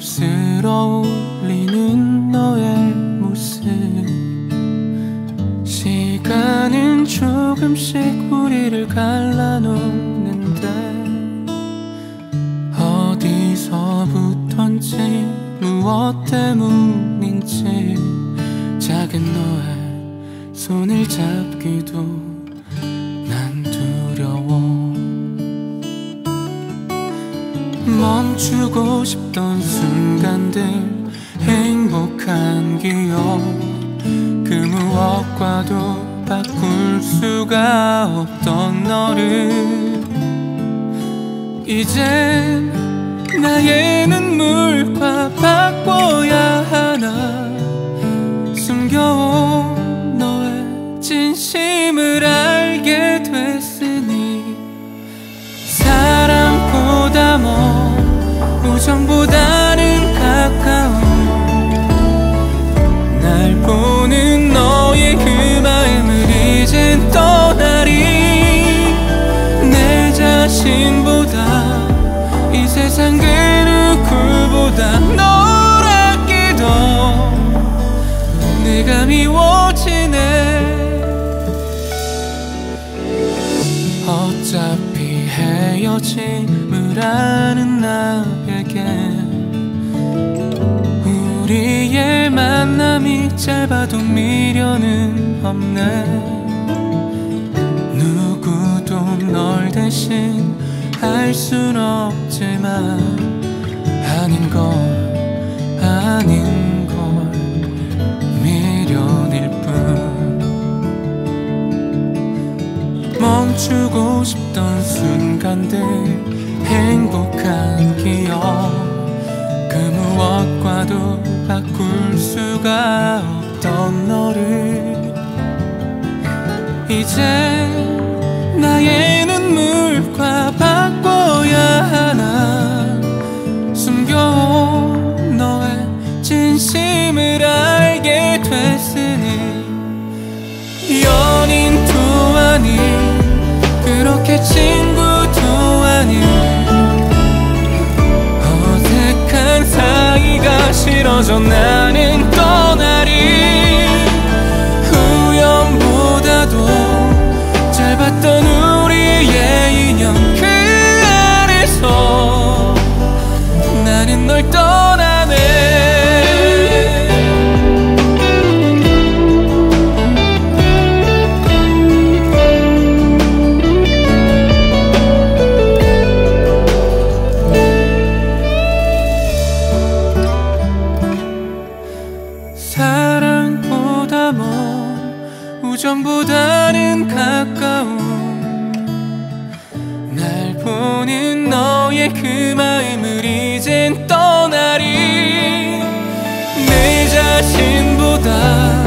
쑥스러 울리는 너의 모습. 시간은 조금씩 우리를 갈라놓는데 어디서부턴지 무엇 때문인지 작은 너의 손을 잡기도 멈추고 싶던 순간들 행복한 기억. 그 무엇과도 바꿀 수가 없던 너를. 이젠 나의 눈물과 바꿔야 하나. 숨겨온 너의 진심을 우정보다는 가까운 날 보는 너의 그 마음을 이젠 떠나리. 내 자신보다 이 세상 그 누구보다 널 아끼던 내가 미워지네. 어차피 헤어짐을 아는 나에게 우리의 만남이 짧아도 미련은 없네. 누구도 널 대신 할 순 없지만 아닌 걸 아닌 걸 미련일 뿐. 멈추고 싶던 순간 들 행복한 기억. 그 무엇과도 바꿀 수가 없던 너를. 이제 나의 눈물과 바꿔야 하나. 숨겨온 너의 진심을 알게 됐으니. 연인 도 아닌 그렇게 친 사이가 먼 우정보다는 가까운 날 보는 너의 그 마음을 이젠 떠나리 내 자신보다